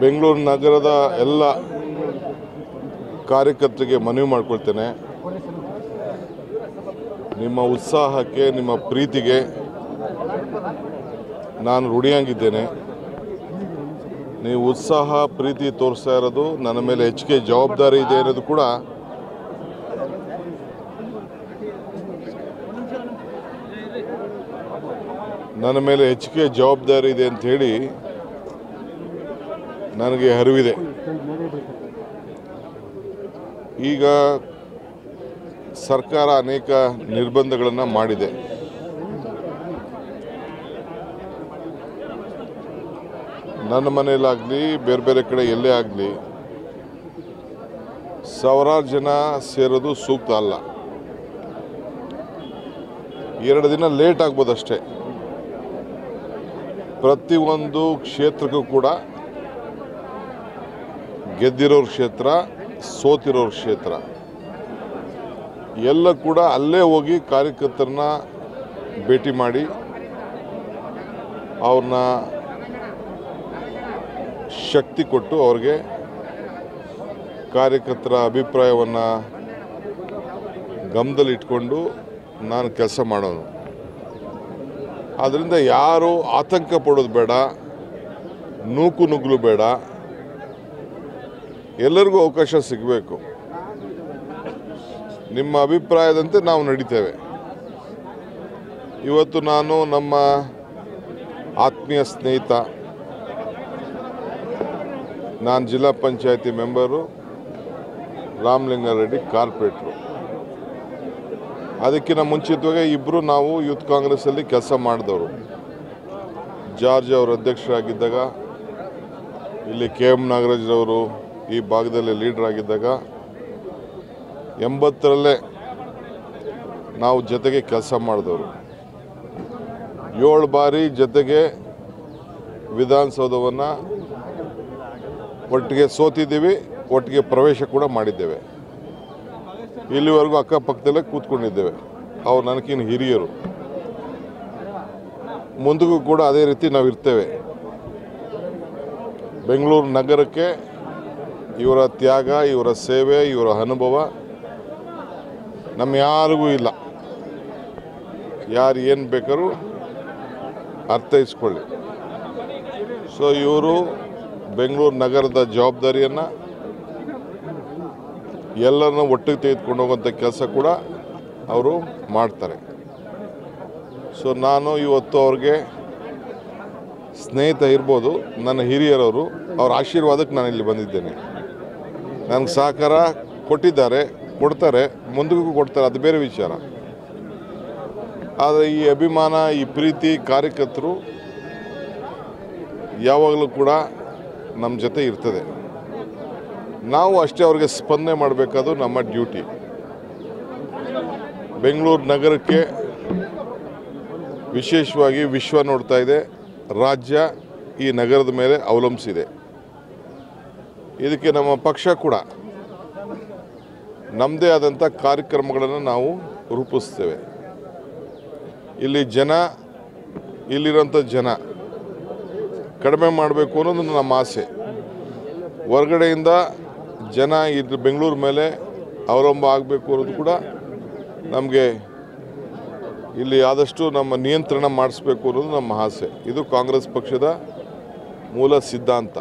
ಬೆಂಗಳೂರು ನಗರದ ಎಲ್ಲ ಕಾರ್ಯಕರ್ತರಿಗೆ ಮನವಿ ಮಾಡ್ಕೊಳ್ತೇನೆ. ನಿಮ್ಮ ಉತ್ಸಾಹಕ್ಕೆ, ನಿಮ್ಮ ಪ್ರೀತಿಗೆ ನಾನು ರೂಢಿಯಾಗಿದ್ದೇನೆ ನೀವು ಉತ್ಸಾಹ, ಪ್ರೀತಿ ತೋರಿಸ್ತಾ ಇರೋದು, ನನ್ನ ಮೇಲೆ ಹೆಚ್ಚಿಗೆ ಜವಾಬ್ದಾರಿ ಇದೆ ಅನ್ನೋದು ಕೂಡ ನನ್ನ ಮೇಲೆ ಹೆಚ್ಚಿಗೆ ಜವಾಬ್ದಾರಿ ಇದೆ ಅಂತ ಹೇಳಿ ನನಗೆ ಅರಿವಿದೆ. ಈಗ ಸರ್ಕಾರ ಅನೇಕ ನಿರ್ಬಂಧಗಳನ್ನು ಮಾಡಿದೆ. ನನ್ನ ಮನೆಯಲ್ಲಾಗಲಿ ಬೇರೆ ಬೇರೆ ಕಡೆ ಎಲ್ಲೇ ಆಗಲಿ, ಸಾವಿರಾರು ಜನ ಸೇರೋದು ಸೂಕ್ತ ಅಲ್ಲ. ಎರಡು ದಿನ ಲೇಟ್ ಆಗ್ಬೋದಷ್ಟೇ. ಪ್ರತಿಯೊಂದು ಕ್ಷೇತ್ರಕ್ಕೂ ಕೂಡ ಗೆದ್ದಿರೋರ ಕ್ಷೇತ್ರ, ಸೋತಿರೋರ ಕ್ಷೇತ್ರ. ಎಲ್ಲ ಕೂಡ ಅಲ್ಲೇ ಹೋಗಿ ಕಾರ್ಯಕರ್ತರನ್ನ ಭೇಟಿ ಮಾಡಿ, ಅವ್ರನ್ನ ಶಕ್ತಿ ಕೊಟ್ಟು ಅವ್ರಿಗೆ ಕಾರ್ಯಕರ್ತರ ಅಭಿಪ್ರಾಯವನ್ನು ಗಮನದಲ್ಲಿಟ್ಕೊಂಡು ನಾನು ಕೆಲಸ ಮಾಡೋದು. ಆದ್ದರಿಂದ ಯಾರು ಆತಂಕ ಪಡೋದು ಬೇಡ, ನೂಕು ನುಗ್ಗಲು ಬೇಡ. ಎಲ್ಲರಿಗೂ ಅವಕಾಶ ಸಿಗಬೇಕು. ನಿಮ್ಮ ಅಭಿಪ್ರಾಯದಂತೆ ನಾವು ನಡೀತೇವೆ. ಇವತ್ತು ನಾನು ನಮ್ಮ ಆತ್ಮೀಯ ಸ್ನೇಹಿತ, ನಾನು ಜಿಲ್ಲಾ ಪಂಚಾಯತಿ ಮೆಂಬರು ರಾಮಲಿಂಗಾರೆಡ್ಡಿ ಕಾರ್ಪೊರೇಟ್ರು. ಅದಕ್ಕಿಂತ ಮುಂಚಿತವಾಗಿ ಇಬ್ಬರು ನಾವು ಯೂತ್ ಕಾಂಗ್ರೆಸ್ಸಲ್ಲಿ ಕೆಲಸ ಮಾಡಿದವರು. ಜಾರ್ಜ್ ಅವರು ಅಧ್ಯಕ್ಷರಾಗಿದ್ದಾಗ, ಇಲ್ಲಿ ಕೆ ಎಂ ನಾಗರಾಜ್ರವರು ಈ ಭಾಗದಲ್ಲಿ ಲೀಡರ್ ಆಗಿದ್ದಾಗ ಎಂಬತ್ತರಲ್ಲೇ ನಾವು ಜೊತೆಗೆ ಕೆಲಸ ಮಾಡಿದವರು. ಏಳು ಬಾರಿ ಜೊತೆಗೆ ವಿಧಾನಸೌಧವನ್ನು ಒಟ್ಟಿಗೆ ಸೋತಿದ್ದೀವಿ, ಒಟ್ಟಿಗೆ ಪ್ರವೇಶ ಕೂಡ ಮಾಡಿದ್ದೇವೆ. ಇಲ್ಲಿವರೆಗೂ ಅಕ್ಕಪಕ್ಕದಲ್ಲೇ ಕೂತ್ಕೊಂಡಿದ್ದೇವೆ. ಅವ್ರು ನನಗಿನ್ನು ಹಿರಿಯರು. ಮುಂದಕ್ಕೂ ಕೂಡ ಅದೇ ರೀತಿ ನಾವು ಇರ್ತೇವೆ ಬೆಂಗಳೂರು ನಗರಕ್ಕೆ ಇವರ ತ್ಯಾಗ, ಇವರ ಸೇವೆ, ಇವರ ಅನುಭವ ನಮ್ಮ ಯಾರಿಗೂ ಇಲ್ಲ. ಯಾರು ಏನು ಬೇಕಾದ್ರೂ ಅರ್ಥೈಸ್ಕೊಳ್ಳಿ. ಸೊ ಇವರು ಬೆಂಗಳೂರು ನಗರದ ಜವಾಬ್ದಾರಿಯನ್ನು ಎಲ್ಲರನ್ನು ಒಟ್ಟಿಗೆ ತೆಗೆದುಕೊಂಡು ಹೋಗುವಂಥ ಕೆಲಸ ಕೂಡ ಅವರು ಮಾಡ್ತಾರೆ. ಸೊ ನಾನು ಇವತ್ತು ಅವ್ರಿಗೆ ಸ್ನೇಹಿತ ಇರ್ಬೋದು, ನನ್ನ ಹಿರಿಯರವರು, ಅವ್ರ ಆಶೀರ್ವಾದಕ್ಕೆ ನಾನು ಇಲ್ಲಿ ಬಂದಿದ್ದೇನೆ. ನನಗೆ ಸಹಕಾರ ಕೊಟ್ಟಿದ್ದಾರೆ, ಕೊಡ್ತಾರೆ, ಮುಂದಕ್ಕೂ ಕೊಡ್ತಾರೆ, ಅದು ಬೇರೆ ವಿಚಾರ. ಆದರೆ ಈ ಅಭಿಮಾನ, ಈ ಪ್ರೀತಿ ಕಾರ್ಯಕರ್ತರು ಯಾವಾಗಲೂ ಕೂಡ ನಮ್ಮ ಜೊತೆ ಇರ್ತದೆ. ನಾವು ಅಷ್ಟೇ ಅವ್ರಿಗೆ ಸ್ಪಂದನೆ ಮಾಡಬೇಕಾದ್ರು ನಮ್ಮ ಡ್ಯೂಟಿ. ಬೆಂಗಳೂರು ನಗರಕ್ಕೆ ವಿಶೇಷವಾಗಿ ವಿಶ್ವ ನೋಡ್ತಾ ಇದೆ. ರಾಜ್ಯ ಈ ನಗರದ ಮೇಲೆ ಅವಲಂಬಿಸಿದೆ. ಇದಕ್ಕೆ ನಮ್ಮ ಪಕ್ಷ ಕೂಡ ನಮ್ಮದೇ ಆದಂಥ ಕಾರ್ಯಕ್ರಮಗಳನ್ನು ನಾವು ರೂಪಿಸ್ತೇವೆ. ಇಲ್ಲಿ ಜನ ಇಲ್ಲಿರೋಂಥ ಜನ ಕಡಿಮೆ ಮಾಡಬೇಕು ಅನ್ನೋದು ನಮ್ಮ ಆಸೆ. ಹೊರಗಡೆಯಿಂದ ಜನ ಇದು ಬೆಂಗಳೂರು ಮೇಲೆ ಅವಲಂಬ ಆಗಬೇಕು ಅನ್ನೋದು ಕೂಡ ನಮಗೆ ಇಲ್ಲಿ ಆದಷ್ಟು ನಮ್ಮ ನಿಯಂತ್ರಣ ಮಾಡಿಸ್ಬೇಕು ಅನ್ನೋದು ನಮ್ಮ ಆಸೆ. ಇದು ಕಾಂಗ್ರೆಸ್ ಪಕ್ಷದ ಮೂಲ ಸಿದ್ಧಾಂತ.